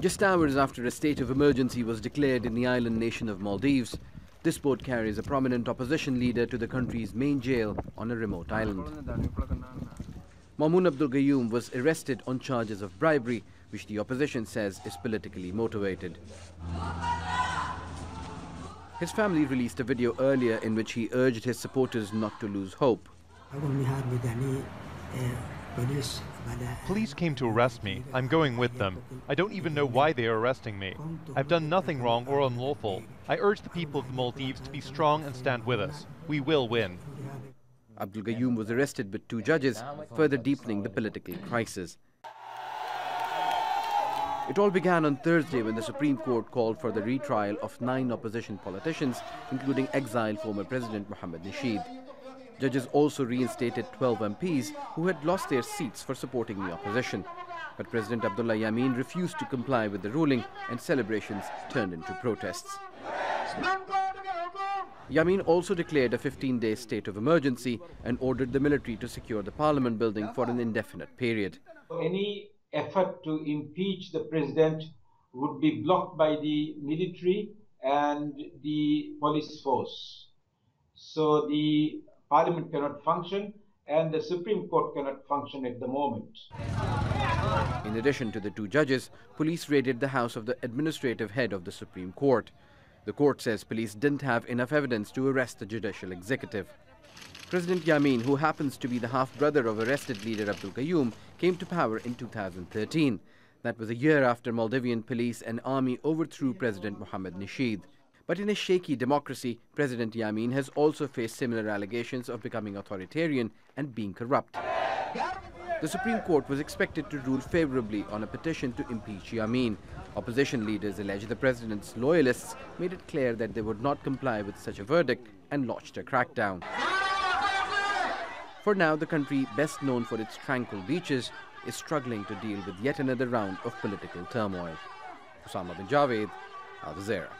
Just hours after a state of emergency was declared in the island nation of Maldives, this boat carries a prominent opposition leader to the country's main jail on a remote island. Maumoon Abdul Gayoom was arrested on charges of bribery, which the opposition says is politically motivated. His family released a video earlier in which he urged his supporters not to lose hope. Police came to arrest me. I'm going with them. I don't even know why they are arresting me. I've done nothing wrong or unlawful. I urge the people of the Maldives to be strong and stand with us. We will win. Abdul Gayoom was arrested with two judges, further deepening the political crisis. It all began on Thursday when the Supreme Court called for the retrial of nine opposition politicians, including exiled former President Mohamed Nasheed. Judges also reinstated 12 MPs who had lost their seats for supporting the opposition. But President Abdulla Yameen refused to comply with the ruling and celebrations turned into protests. Yameen also declared a 15-day state of emergency and ordered the military to secure the parliament building for an indefinite period. Any effort to impeach the president would be blocked by the military and the police force. So the parliament cannot function and the Supreme Court cannot function at the moment. In addition to the two judges, police raided the house of the administrative head of the Supreme Court. The court says police didn't have enough evidence to arrest the judicial executive. President Yameen, who happens to be the half-brother of arrested leader Abdul Gayoom, came to power in 2013. That was a year after Maldivian police and army overthrew President Mohamed Nasheed. But in a shaky democracy, President Yameen has also faced similar allegations of becoming authoritarian and being corrupt. The Supreme Court was expected to rule favorably on a petition to impeach Yameen. Opposition leaders allege the president's loyalists made it clear that they would not comply with such a verdict and launched a crackdown. For now, the country, best known for its tranquil beaches, is struggling to deal with yet another round of political turmoil. Osama bin Javaid, Al Jazeera.